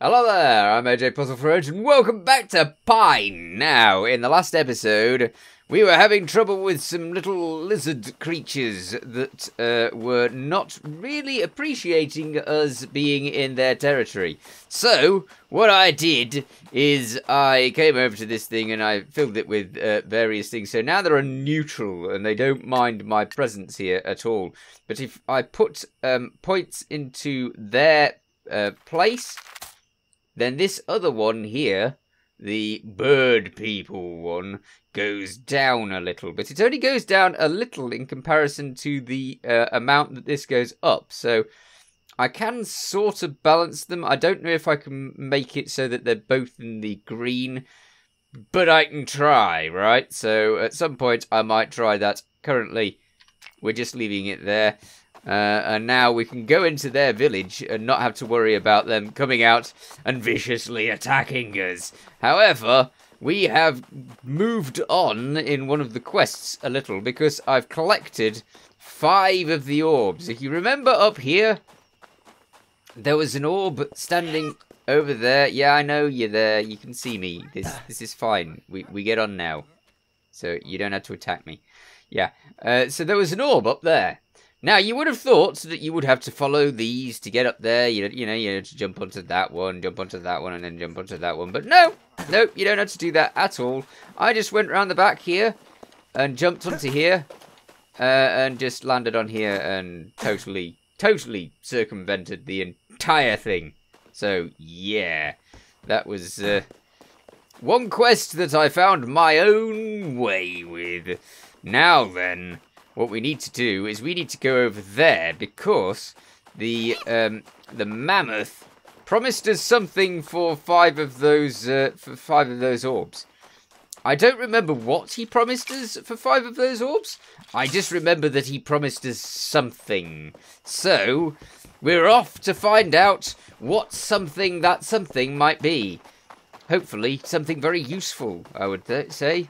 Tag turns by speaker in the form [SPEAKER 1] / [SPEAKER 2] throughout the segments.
[SPEAKER 1] Hello there, I'm AJ PuzzleFerret, and welcome back to Pine. Now, in the last episode, we were having trouble with some little lizard creatures that uh, were not really appreciating us being in their territory. So, what I did is I came over to this thing and I filled it with uh, various things. So now they're neutral and they don't mind my presence here at all. But if I put um, points into their uh, place then this other one here, the bird people one, goes down a little, but it only goes down a little in comparison to the uh, amount that this goes up. So I can sort of balance them. I don't know if I can make it so that they're both in the green, but I can try, right? So at some point I might try that. Currently, we're just leaving it there. Uh, and now we can go into their village and not have to worry about them coming out and viciously attacking us. However, we have moved on in one of the quests a little because I've collected five of the orbs. If you remember up here, there was an orb standing over there. Yeah, I know you're there. You can see me. This this is fine. We we get on now, so you don't have to attack me. Yeah. Uh, so there was an orb up there. Now, you would have thought that you would have to follow these to get up there. You, you know, you have to jump onto that one, jump onto that one, and then jump onto that one. But no, no, you don't have to do that at all. I just went around the back here and jumped onto here uh, and just landed on here and totally, totally circumvented the entire thing. So, yeah, that was uh, one quest that I found my own way with. Now then what we need to do is we need to go over there because the um, the mammoth promised us something for five of those uh, for five of those orbs. I don't remember what he promised us for five of those orbs. I just remember that he promised us something. So we're off to find out what something that something might be. Hopefully, something very useful. I would say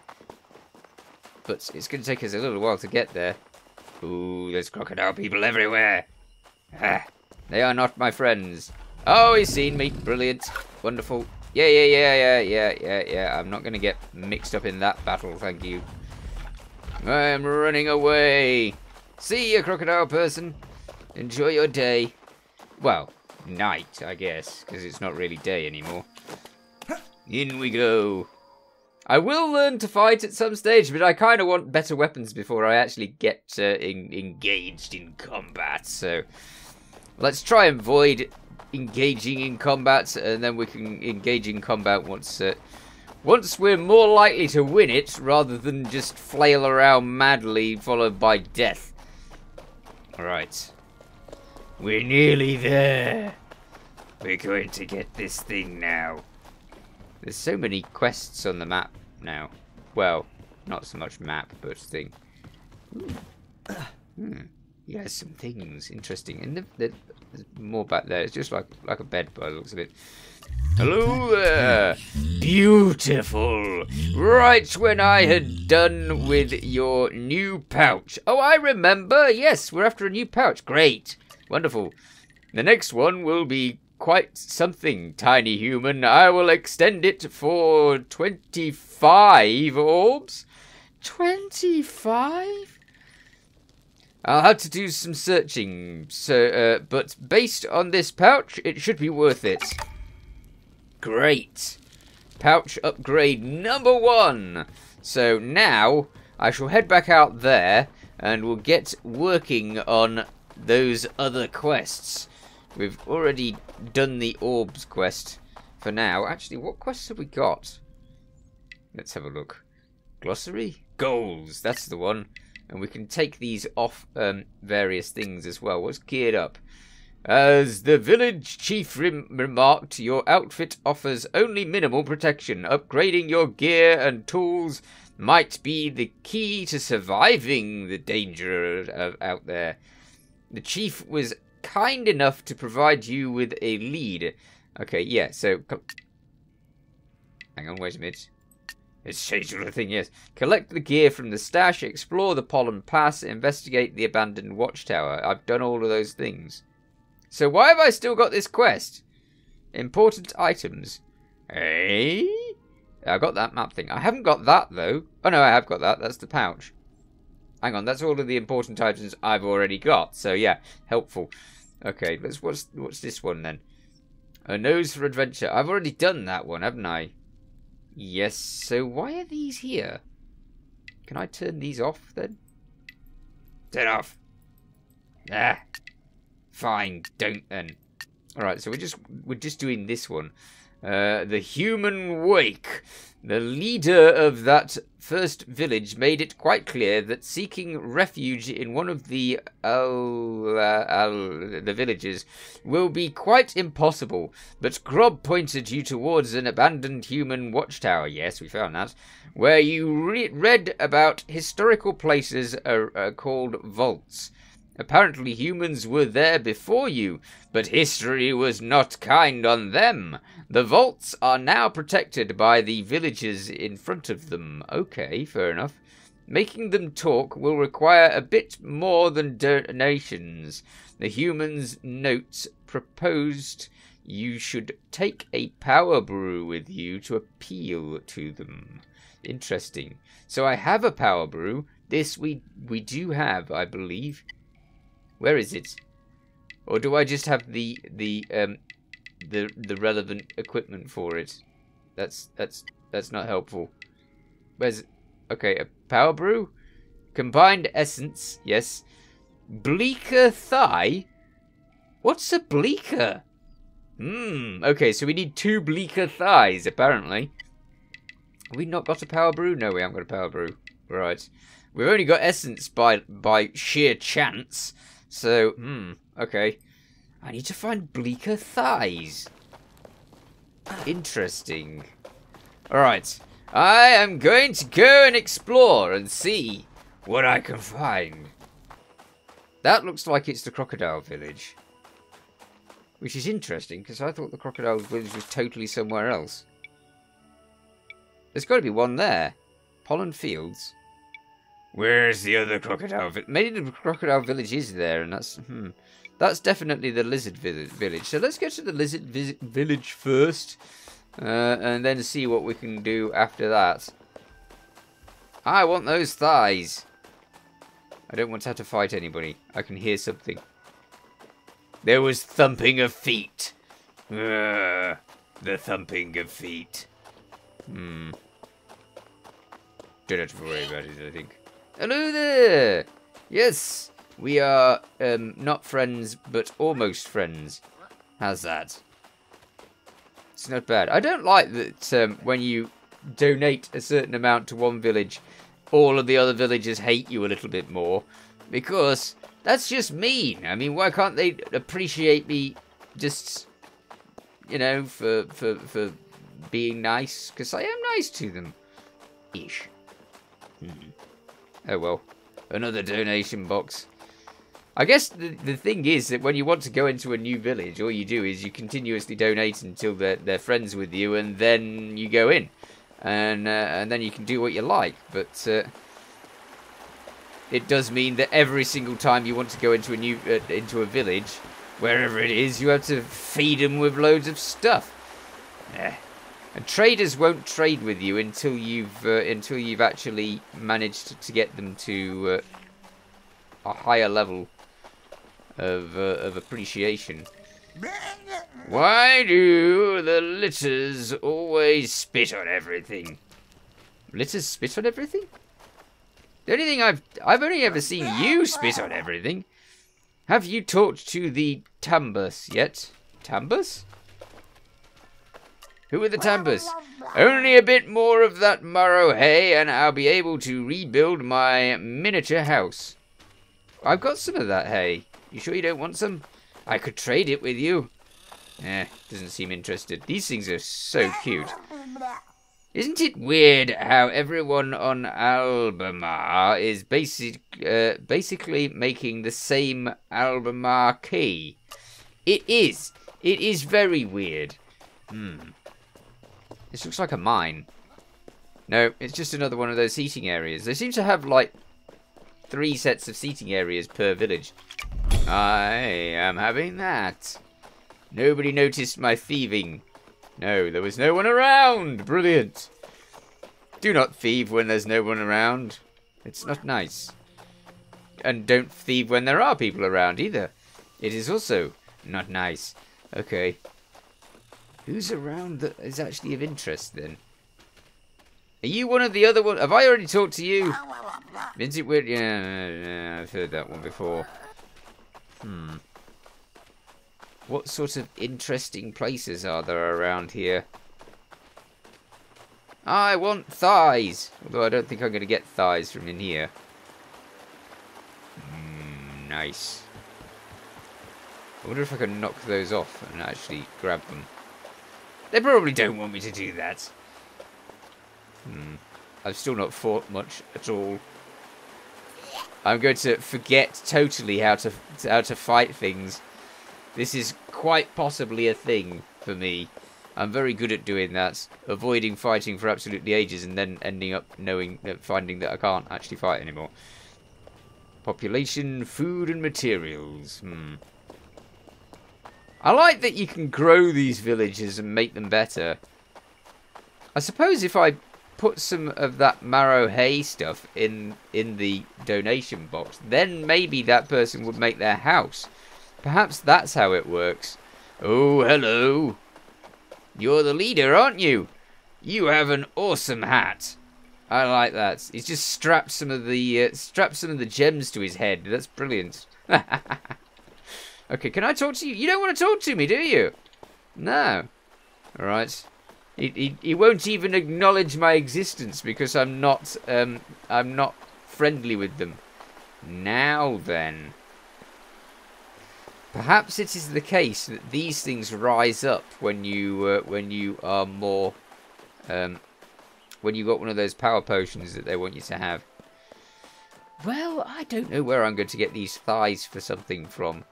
[SPEAKER 1] but it's going to take us a little while to get there. Ooh, there's crocodile people everywhere. Ah, they are not my friends. Oh, he's seen me. Brilliant. Wonderful. Yeah, yeah, yeah, yeah, yeah, yeah, yeah. I'm not going to get mixed up in that battle, thank you. I'm running away. See you, crocodile person. Enjoy your day. Well, night, I guess, because it's not really day anymore. In we go. I will learn to fight at some stage, but I kind of want better weapons before I actually get uh, in, engaged in combat. So let's try and avoid engaging in combat, and then we can engage in combat once uh, once we're more likely to win it, rather than just flail around madly, followed by death. Right, we're nearly there. We're going to get this thing now. There's so many quests on the map now. Well, not so much map, but thing. Hmm. Yeah, some things interesting. And the, the, there's more back there. It's just like like a bed by the looks of it. Hello there. Beautiful. Right when I had done with your new pouch. Oh, I remember. Yes, we're after a new pouch. Great. Wonderful. The next one will be quite something, tiny human. I will extend it for 25 orbs. 25? I'll have to do some searching, so, uh, but based on this pouch, it should be worth it. Great. Pouch upgrade number one. So now, I shall head back out there, and we'll get working on those other quests. We've already done the orbs quest for now. Actually, what quests have we got? Let's have a look. Glossary? Goals, that's the one. And we can take these off um, various things as well. What's geared up? As the village chief rem remarked, your outfit offers only minimal protection. Upgrading your gear and tools might be the key to surviving the danger out there. The chief was kind enough to provide you with a lead. Okay, yeah, so... Hang on, wait a minute. It's changed thing, yes. Collect the gear from the stash, explore the Pollen Pass, investigate the abandoned watchtower. I've done all of those things. So why have I still got this quest? Important items. Hey? I got that map thing. I haven't got that, though. Oh, no, I have got that. That's the pouch. Hang on, that's all of the important items I've already got. So, yeah, helpful. Okay, let's what's what's this one, then? A nose for adventure. I've already done that one, haven't I? Yes, so why are these here? Can I turn these off, then? Turn off. Ah. Fine, don't then. Alright, so we're just we're just doing this one. Uh, the human wake. The leader of that first village made it quite clear that seeking refuge in one of the uh, the villages will be quite impossible. But Grob pointed you towards an abandoned human watchtower. Yes, we found that, where you re- read about historical places uh, uh, called vaults. Apparently humans were there before you, but history was not kind on them. The vaults are now protected by the villagers in front of them. Okay, fair enough. Making them talk will require a bit more than donations. The humans' notes proposed you should take a power brew with you to appeal to them. Interesting. So I have a power brew. This we we do have, I believe. Where is it? Or do I just have the the um the the relevant equipment for it? That's that's that's not helpful. Where's okay, a power brew? Combined essence, yes. Bleaker thigh? What's a bleaker? Hmm, okay, so we need two bleaker thighs, apparently. We not got a power brew? No, we haven't got a power brew. Right. We've only got essence by by sheer chance. So, hmm, okay. I need to find bleaker thighs. Interesting. Alright. I am going to go and explore and see what I can find. That looks like it's the crocodile village. Which is interesting, because I thought the crocodile village was totally somewhere else. There's got to be one there. Pollen Fields. Where's the other crocodile? Maybe the crocodile village is there, and that's hmm, that's definitely the lizard village. So let's go to the lizard village first, uh, and then see what we can do after that. I want those thighs. I don't want to have to fight anybody. I can hear something. There was thumping of feet. Uh, the thumping of feet. Hmm. Don't have to worry about it, I think. Hello there! Yes, we are um, not friends, but almost friends. How's that? It's not bad. I don't like that um, when you donate a certain amount to one village, all of the other villagers hate you a little bit more. Because that's just mean. I mean, why can't they appreciate me just, you know, for, for, for being nice? Because I am nice to them. Ish. Hmm. Oh well. Another donation box. I guess the, the thing is that when you want to go into a new village, all you do is you continuously donate until they're, they're friends with you, and then you go in. And, uh, and then you can do what you like. But uh, it does mean that every single time you want to go into a new uh, into a village, wherever it is, you have to feed them with loads of stuff. Yeah. And traders won't trade with you until you've uh, until you've actually managed to get them to uh, a higher level of uh, of appreciation. Why do the litters always spit on everything? Litters spit on everything? The only thing I've I've only ever seen you spit on everything. Have you talked to the Tambus yet? Tambus? Who are the Tambus? Only a bit more of that marrow hay and I'll be able to rebuild my miniature house. I've got some of that hay. You sure you don't want some? I could trade it with you. Eh, doesn't seem interested. These things are so cute. Isn't it weird how everyone on Albamare is basic, uh, basically making the same Albemarle key? It is. It is very weird. Hmm. This looks like a mine. No, it's just another one of those seating areas. They seem to have, like, three sets of seating areas per village. I am having that. Nobody noticed my thieving. No, there was no one around. Brilliant. Do not thieve when there's no one around. It's not nice. And don't thieve when there are people around either. It is also not nice. Okay. Who's around that is actually of interest then? Are you one of the other ones? Have I already talked to you? Vincent weird? Yeah, yeah, I've heard that one before. Hmm. What sort of interesting places are there around here? I want thighs! Although I don't think I'm going to get thighs from in here. Mm, nice. I wonder if I can knock those off and actually grab them. They probably don't want me to do that. Hmm. I've still not fought much at all. I'm going to forget totally how to how to fight things. This is quite possibly a thing for me. I'm very good at doing that, avoiding fighting for absolutely ages and then ending up knowing, finding that I can't actually fight anymore. Population, food and materials. Hmm. I like that you can grow these villages and make them better. I suppose if I put some of that marrow hay stuff in in the donation box, then maybe that person would make their house. Perhaps that's how it works. Oh, hello. You're the leader, aren't you? You have an awesome hat. I like that. He's just strapped some of the uh, strapped some of the gems to his head. That's brilliant. okay, can I talk to you? You don't want to talk to me, do you? No. All right. He, he, he won't even acknowledge my existence because I'm not um I'm not friendly with them. Now then. Perhaps it is the case that these things rise up when you uh, when you are more um, when you got one of those power potions that they want you to have. Well, I don't know where I'm going to get these thighs for something from.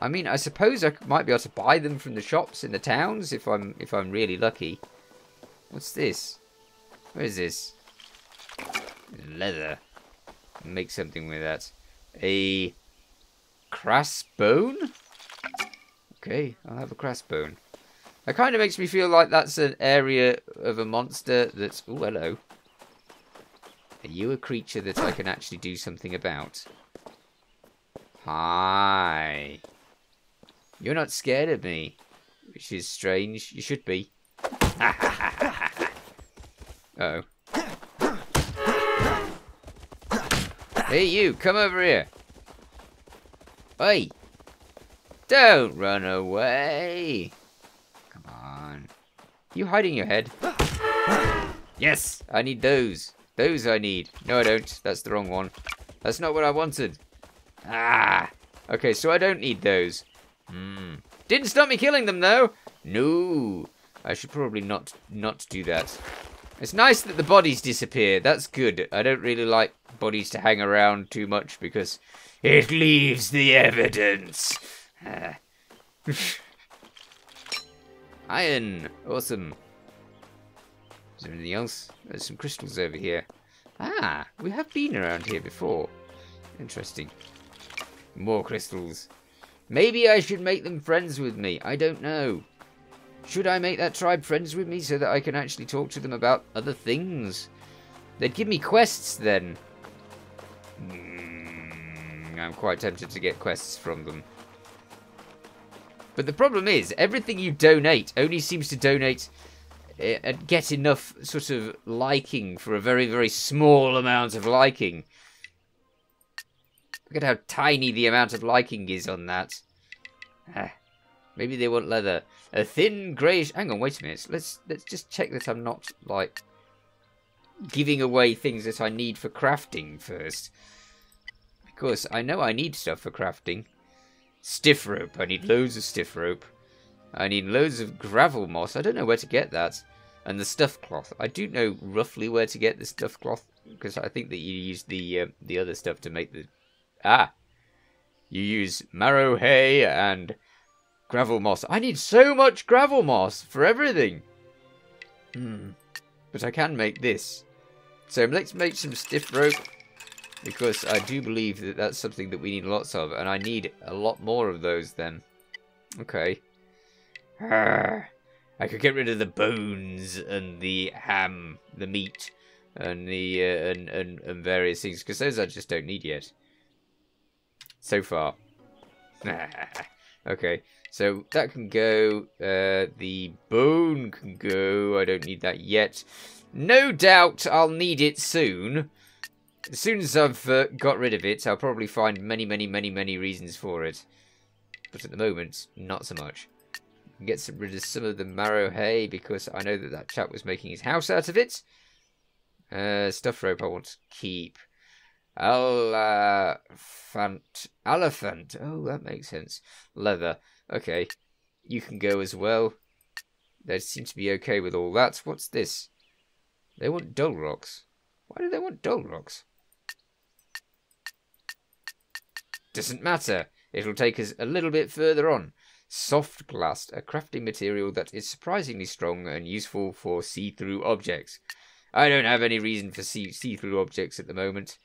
[SPEAKER 1] I mean, I suppose I might be able to buy them from the shops in the towns if I'm if I'm really lucky. What's this? What is this? Leather. Make something with that. A Crass bone? Okay, I'll have a crass bone. That kind of makes me feel like that's an area of a monster that's... Oh, hello. Are you a creature that I can actually do something about? Hi. You're not scared of me, which is strange. You should be. uh oh Hey, you, come over here. Hey! Don't run away! Come on. You hiding your head? yes! I need those. Those I need. No, I don't. That's the wrong one. That's not what I wanted. Ah! Okay, so I don't need those. Hmm. Didn't stop me killing them, though! No! I should probably not not do that. It's nice that the bodies disappear. That's good. I don't really like bodies to hang around too much because it leaves the evidence. Iron. Awesome. Is there anything else? There's some crystals over here. Ah, we have been around here before. Interesting. More crystals. Maybe I should make them friends with me. I don't know. Should I make that tribe friends with me so that I can actually talk to them about other things? They'd give me quests then. Mm, I'm quite tempted to get quests from them. But the problem is, everything you donate only seems to donate eh, and get enough sort of liking for a very, very small amount of liking. Look at how tiny the amount of liking is on that. Ah, maybe they want leather. A thin greyish... Hang on, wait a minute. Let's let's just check that I'm not, like, giving away things that I need for crafting first. Because I know I need stuff for crafting. Stiff rope. I need loads of stiff rope. I need loads of gravel moss. I don't know where to get that. And the stuff cloth. I do know roughly where to get the stuff cloth. Because I think that you use the uh, the other stuff to make the... Ah! You use marrow hay and gravel moss. I need so much gravel moss for everything. Hmm. But I can make this. So let's make some stiff rope because I do believe that that's something that we need lots of and I need a lot more of those then. Okay. I could get rid of the bones and the ham, the meat, and the uh, and, and and various things because those I just don't need yet. So far. okay, so that can go. Uh, the bone can go. I don't need that yet. No doubt I'll need it soon. As soon as I've uh, got rid of it, I'll probably find many, many, many, many reasons for it. But at the moment, not so much. Get some, rid of some of the marrow hay because I know that that chap was making his house out of it. Uh, stuff rope I want to keep. Elephant. Elephant. Oh, that makes sense. Leather. Okay. You can go as well. They seem to be okay with all that. What's this? They want dull rocks. Why do they want dull rocks? Doesn't matter. It'll take us a little bit further on. Soft glass, a crafting material that is surprisingly strong and useful for see-through objects. I don't have any reason for see-through objects at the moment.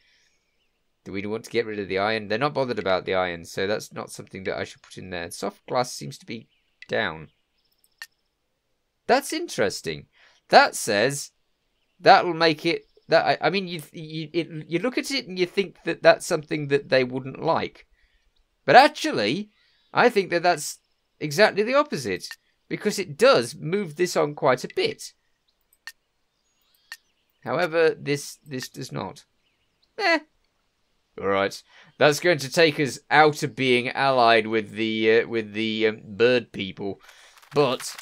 [SPEAKER 1] Do we want to get rid of the iron? They're not bothered about the iron, so that's not something that I should put in there. Soft glass seems to be down. That's interesting. That says that'll make it that I, I mean you you it, you look at it and you think that that's something that they wouldn't like. But actually, I think that that's exactly the opposite because it does move this on quite a bit. However, this this does not. Eh, Alright, that's going to take us out of being allied with the uh, with the um, bird people, but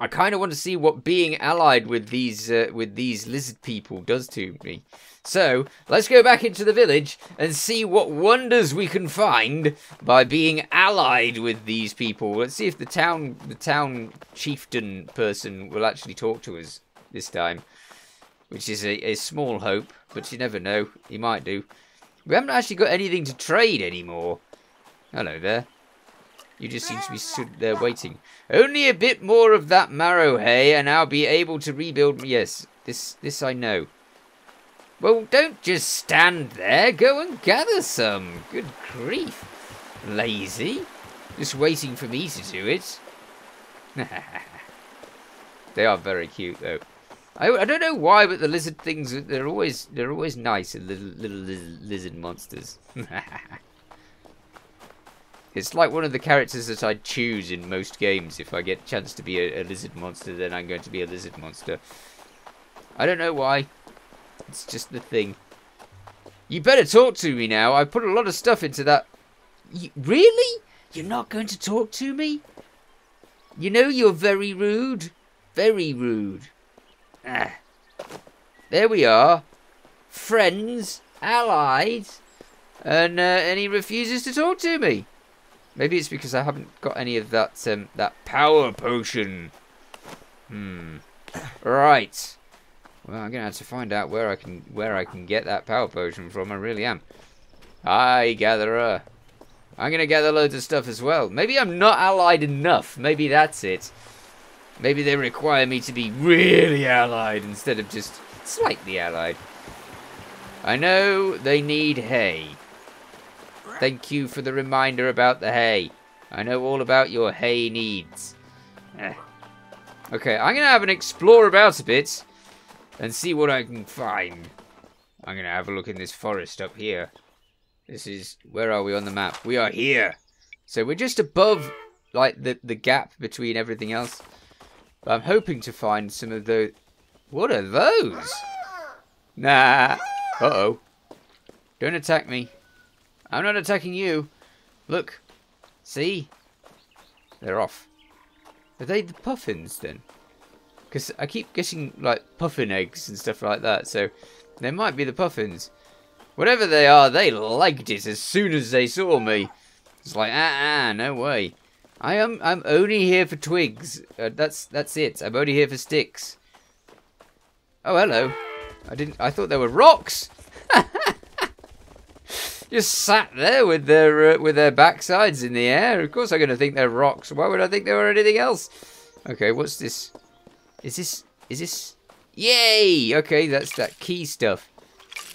[SPEAKER 1] I kind of want to see what being allied with these uh, with these lizard people does to me. So let's go back into the village and see what wonders we can find by being allied with these people. Let's see if the town the town chieftain person will actually talk to us this time, which is a, a small hope, but you never know. He might do. We haven't actually got anything to trade anymore. Hello there. You just seem to be stood there waiting. Only a bit more of that marrow hay and I'll be able to rebuild... Yes, this, this I know. Well, don't just stand there. Go and gather some. Good grief. Lazy. Just waiting for me to do it. they are very cute, though. I, I don't know why, but the lizard things they're always they're always nice little little lizard, monsters. it's like one of the characters that I'd choose in most games. If I get a chance to be a, a lizard monster, then I'm going to be a lizard monster. I don't know why. It's just the thing. You better talk to me now. I put a lot of stuff into that. You, really? You're not going to talk to me? You know you're very rude. Very rude. Ah. There we are. Friends, allies, and uh, and he refuses to talk to me. Maybe it's because I haven't got any of that um, that power potion. Hmm. Right. Well, I'm gonna have to find out where I can where I can get that power potion from. I really am. I gatherer. I'm gonna gather loads of stuff as well. Maybe I'm not allied enough. Maybe that's it. Maybe they require me to be really allied instead of just slightly allied. I know they need hay. Thank you for the reminder about the hay. I know all about your hay needs. Eh. Okay, I'm going to have an explore about a bit and see what I can find. I'm going to have a look in this forest up here. This is... Where are we on the map? We are here. So we're just above, like, the, the gap between everything else. But I'm hoping to find some of the... What are those? Nah. Uh-oh. Don't attack me. I'm not attacking you. Look. See? They're off. Are they the puffins then? Because I keep getting like puffin eggs and stuff like that. So they might be the puffins. Whatever they are, they liked it as soon as they saw me. It's like, ah, ah, no way. I am I'm only here for twigs. Uh, that's that's it. I'm only here for sticks. Oh, hello. I didn't I thought there were rocks. Just sat there with their uh, with their backsides in the air. Of course I'm going to think they're rocks. Why would I think they were anything else? Okay, what's this? Is this is this Yay! Okay, that's that key stuff.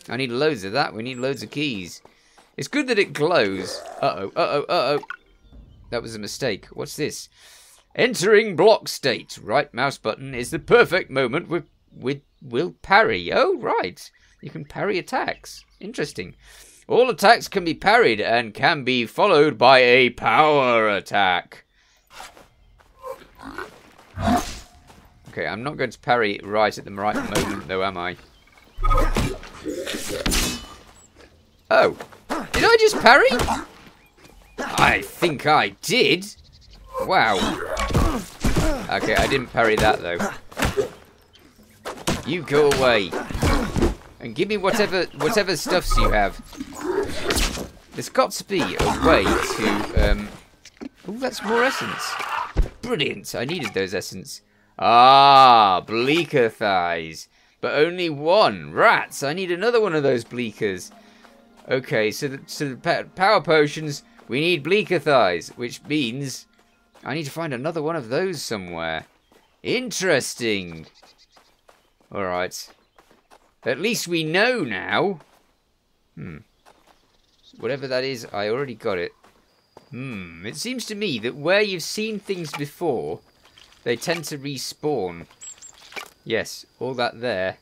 [SPEAKER 1] I need loads of that. We need loads of keys. It's good that it glows. Uh-oh, uh-oh, uh-oh. That was a mistake. What's this? Entering block state. Right mouse button is the perfect moment with with will parry. Oh right. You can parry attacks. Interesting. All attacks can be parried and can be followed by a power attack. Okay, I'm not going to parry right at the right moment though, am I? Oh. Did I just parry? I think I did. Wow. Okay, I didn't parry that though. You go away. And give me whatever whatever stuffs you have. There's got to be a way to um Oh, that's more essence. Brilliant. I needed those essence. Ah, bleaker thighs. But only one. Rats, I need another one of those bleakers. Okay, so the, so the power potions, we need bleaker thighs, which means I need to find another one of those somewhere. Interesting. Alright. At least we know now. Hmm. Whatever that is, I already got it. Hmm. It seems to me that where you've seen things before, they tend to respawn. Yes, all that there.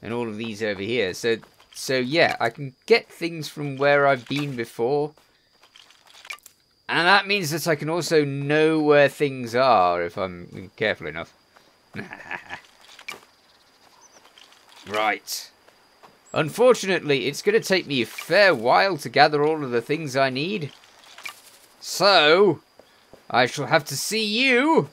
[SPEAKER 1] And all of these over here. So so yeah, I can get things from where I've been before. And that means that I can also know where things are if I'm careful enough. right. Unfortunately, it's going to take me a fair while to gather all of the things I need. So, I shall have to see you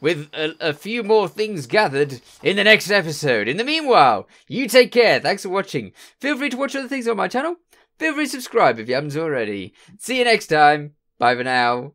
[SPEAKER 1] with a, a, few more things gathered in the next episode. In the meanwhile, you take care. Thanks for watching. Feel free to watch other things on my channel. Feel free to subscribe if you haven't already. See you next time. Bye for now.